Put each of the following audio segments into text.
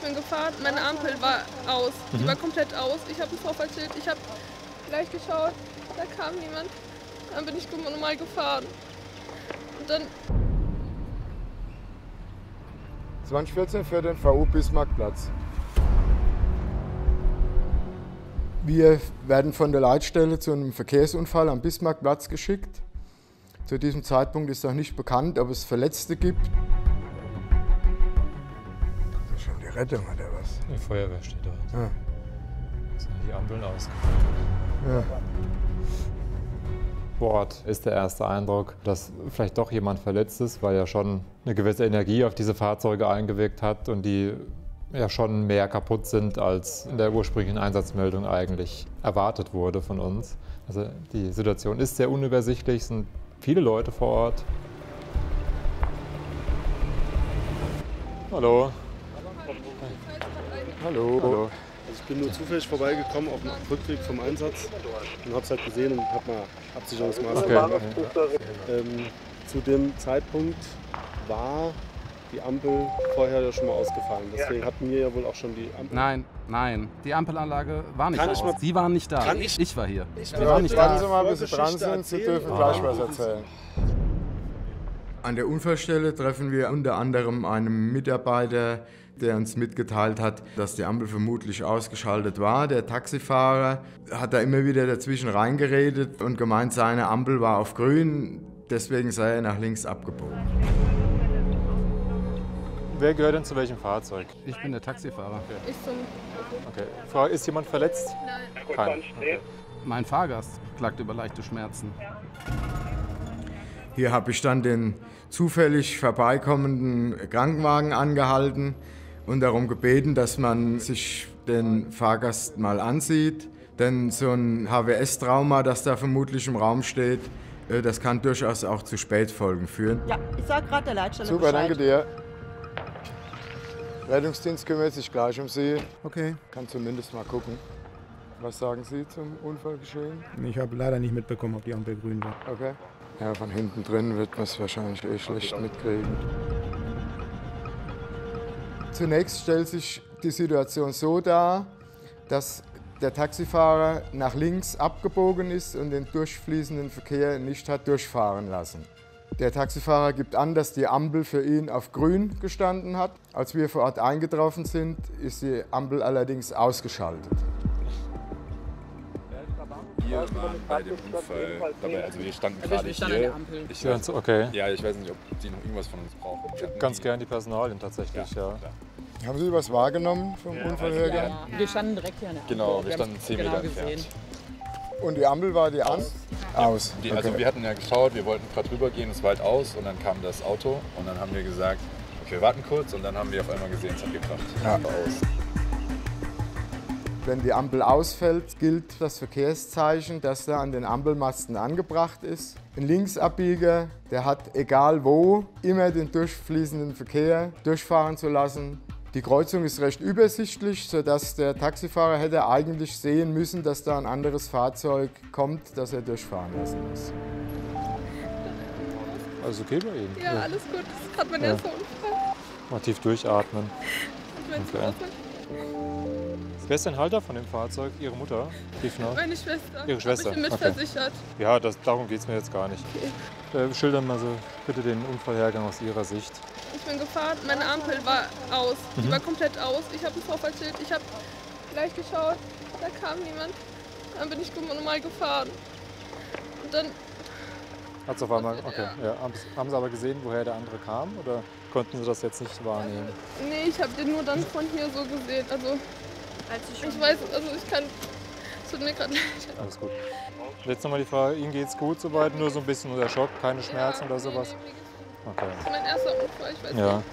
Ich bin gefahren, meine Ampel war aus. Die war komplett aus. Ich habe ein Vorfahrtsschild, ich habe gleich geschaut, da kam niemand. Dann bin ich normal gefahren. Und dann 2014 für den VU Bismarckplatz. Wir werden von der Leitstelle zu einem Verkehrsunfall am Bismarckplatz geschickt. Zu diesem Zeitpunkt ist noch nicht bekannt, ob es Verletzte gibt. Rettung oder was? Die Feuerwehr steht da. Ja. Sind die Ampeln aus. Ja. Bord ist der erste Eindruck, dass vielleicht doch jemand verletzt ist, weil ja schon eine gewisse Energie auf diese Fahrzeuge eingewirkt hat und die ja schon mehr kaputt sind, als in der ursprünglichen Einsatzmeldung eigentlich erwartet wurde von uns. Also die Situation ist sehr unübersichtlich, es sind viele Leute vor Ort. Hallo. Hallo. Hallo. Also ich bin nur zufällig vorbeigekommen auf dem Rückweg vom Einsatz und habe es halt gesehen und habe mal Absicherungsmaßnahmen Okay. gemacht. Ähm, zu dem Zeitpunkt war die Ampel vorher ja schon mal ausgefallen. Deswegen hatten wir ja wohl auch schon die Ampel. Nein, nein. Die Ampelanlage war nicht Kann aus. mal- Sie waren nicht da. Kann ich- ich war hier. Ich Sie waren nicht da. Sie mal, bis Sie dran sind. Sie dürfen gleich was erzählen. An der Unfallstelle treffen wir unter anderem einen Mitarbeiter, der uns mitgeteilt hat, dass die Ampel vermutlich ausgeschaltet war. Der Taxifahrer hat da immer wieder dazwischen reingeredet und gemeint, seine Ampel war auf grün, deswegen sei er nach links abgebogen. Wer gehört denn zu welchem Fahrzeug? Ich bin der Taxifahrer. ich zum. Okay. Ist jemand verletzt? Nein. Kein. Okay. Mein Fahrgast klagt über leichte Schmerzen. Hier habe ich dann den zufällig vorbeikommenden Krankenwagen angehalten und darum gebeten, dass man sich den Fahrgast mal ansieht. Denn so ein HWS-Trauma, das da vermutlich im Raum steht, äh, das kann durchaus auch zu Spätfolgen führen. Ja, ich sag gerade der Leitstelle Super, Bescheid. danke dir. Rettungsdienst kümmert sich gleich um Sie. Okay. Kann zumindest mal gucken. Was sagen Sie zum Unfallgeschehen? Ich habe leider nicht mitbekommen, ob die Ampel grün war. Okay. Ja, von hinten drin wird man es wahrscheinlich eh schlecht mitkriegen. Zunächst stellt sich die Situation so dar, dass der Taxifahrer nach links abgebogen ist und den durchfließenden Verkehr nicht hat durchfahren lassen. Der Taxifahrer gibt an, dass die Ampel für ihn auf grün gestanden hat. Als wir vor Ort eingetroffen sind, ist die Ampel allerdings ausgeschaltet. Wir waren bei dem Unfall dabei. Also wir standen gerade wir standen an hier. der Ampel. Ich Ja, weiß, okay. ja, ich weiß nicht, ob die noch irgendwas von uns brauchen. Ganz die- gern die Personalien tatsächlich, ja. Haben Sie was wahrgenommen vom Unfallhergang? Ja, wir standen direkt hier an der Ampel. Genau, wir haben standen es 10 genau Meter gesehen. entfernt. Und die Ampel war die an? Aus. Die, also Okay. wir hatten ja geschaut, wir wollten gerade drüber gehen, es war halt aus und dann kam das Auto und dann haben wir gesagt, okay, wir warten kurz und dann haben wir auf einmal gesehen, es hat gekracht. Ja. Aus. Wenn die Ampel ausfällt, gilt das Verkehrszeichen, das da an den Ampelmasten angebracht ist. Ein Linksabbieger, der hat, egal wo, immer den durchfließenden Verkehr durchfahren zu lassen. Die Kreuzung ist recht übersichtlich, sodass der Taxifahrer hätte eigentlich sehen müssen, dass da ein anderes Fahrzeug kommt, das er durchfahren lassen muss. Alles okay bei Ihnen? Ja, alles gut. Das gerade mein Ja. erster Unfall. Mal tief durchatmen. Okay. Okay. Wer ist denn Halter von dem Fahrzeug? Ihre Mutter? Meine Schwester. Ihre Schwester, Aber ich bin okay. mitversichert. Ja, das, darum geht es mir jetzt gar nicht. Äh, schildern mal so bitte den Unfallhergang aus Ihrer Sicht. Ich bin gefahren, meine Ampel war aus. Die Mhm. war komplett aus. Ich habe ein Vorfahrtsschild, ich habe gleich geschaut, da kam niemand. Dann bin ich normal gefahren. Und dann, Hat's auf einmal, okay. Ja, haben, haben Sie aber gesehen, woher der andere kam oder konnten Sie das jetzt nicht wahrnehmen? nee, ich habe den nur dann von hier so gesehen. Also Als ich schon ich weiß, also ich kann, es tut mir gerade leid. Alles gut. Jetzt nochmal die Frage, Ihnen geht's gut soweit? Nur so ein bisschen unter Schock, keine Schmerzen Ja, oder sowas? Okay. Das ist mein erster Unfall, ich weiß Ja. nicht.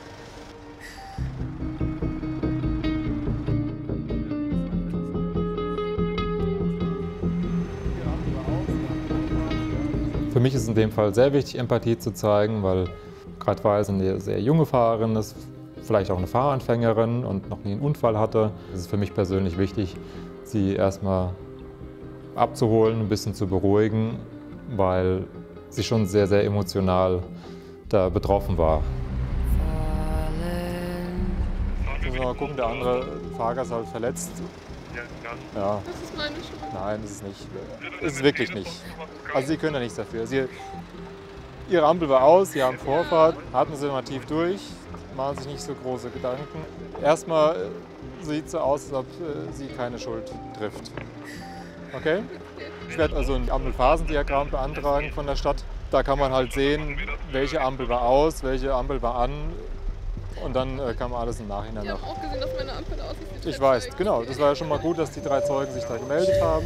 Für mich ist in dem Fall sehr wichtig, Empathie zu zeigen, weil gerade weil es eine sehr junge Fahrerin ist, vielleicht auch eine Fahranfängerin und noch nie einen Unfall hatte, ist es für mich persönlich wichtig, sie erstmal abzuholen, ein bisschen zu beruhigen, weil sie schon sehr, sehr emotional da betroffen war. müssen wir mal gucken, der andere Fahrgast ist halt verletzt. Ja, Das ist meine Schuld. nein, das ist nicht. Das ist wirklich nicht. Also Sie können da nichts dafür. Sie, Ihre Ampel war aus, Sie haben Vorfahrt, atmen Sie mal tief durch, machen sich nicht so große Gedanken. Erstmal sieht es so aus, als ob äh, Sie keine Schuld trifft. Okay? Ich werde also ein Ampelphasendiagramm beantragen von der Stadt. Da kann man halt sehen, welche Ampel war aus, welche Ampel war an. Und dann äh, kann man alles im Nachhinein noch. haben auch gesehen, dass meine Ampel aus ist. Ich weiß, Zeugen. genau. Das war ja schon mal gut, dass die drei Zeugen sich da gemeldet haben.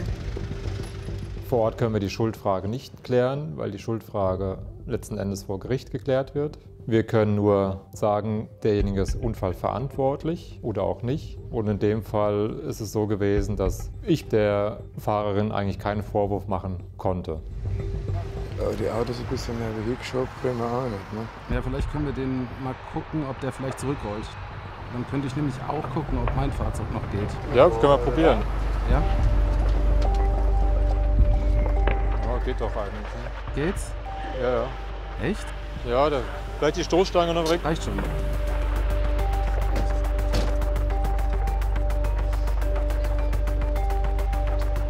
Vor Ort können wir die Schuldfrage nicht klären, weil die Schuldfrage letzten Endes vor Gericht geklärt wird. Wir können nur sagen, derjenige ist unfallverantwortlich oder auch nicht. Und in dem Fall ist es so gewesen, dass ich der Fahrerin eigentlich keinen Vorwurf machen konnte. Die Autos ein bisschen mehr geschoben, können wir auch nicht. Ne? Ja, vielleicht können wir den mal gucken, ob der vielleicht zurückrollt. Dann könnte ich nämlich auch gucken, ob mein Fahrzeug noch geht. Ja, das können wir probieren. Ja? Ja, geht doch eigentlich. Ne? Geht's? Ja, ja. Echt? Ja, da, vielleicht die Stoßstange noch weg. Reicht schon.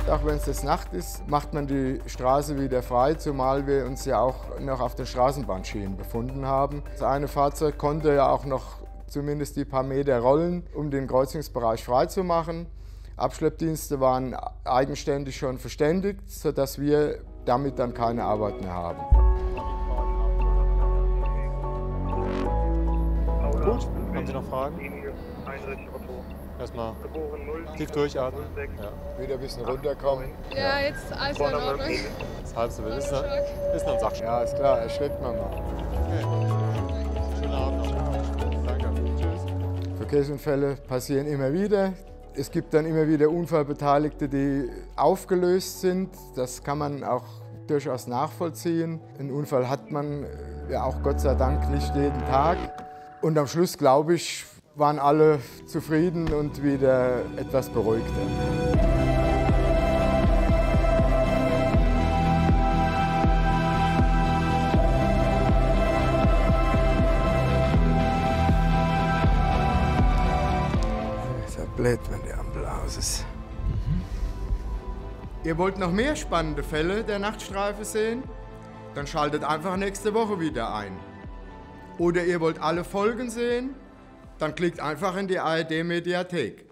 Auch wenn es jetzt Nacht ist, macht man die Straße wieder frei, zumal wir uns ja auch noch auf den Straßenbahnschienen befunden haben. Das eine Fahrzeug konnte ja auch noch zumindest die paar Meter rollen, um den Kreuzungsbereich frei zu machen. Abschleppdienste waren eigenständig schon verständigt, sodass wir damit dann keine Arbeit mehr haben. Gut, haben Sie noch Fragen? Erstmal tief durchatmen. Ja. Wieder ein bisschen runterkommen. Ja, jetzt ist alles in Ordnung. Das halb so wild. Ist, ist noch ein Sachschlag. Ja, ist klar, erschreckt man mal. Schönen Abend noch. Danke. Tschüss. Verkehrsunfälle passieren immer wieder. Es gibt dann immer wieder Unfallbeteiligte, die aufgelöst sind. Das kann man auch durchaus nachvollziehen. Einen Unfall hat man äh, ja auch Gott sei Dank nicht jeden Tag. Und am Schluss, glaube ich, waren alle zufrieden und wieder etwas beruhigter. Ist ja blöd, wenn die Ampel aus ist. Ihr wollt noch mehr spannende Fälle der Nachtstreife sehen? Dann schaltet einfach nächste Woche wieder ein. Oder ihr wollt alle Folgen sehen? Dann klickt einfach in die ARD-Mediathek.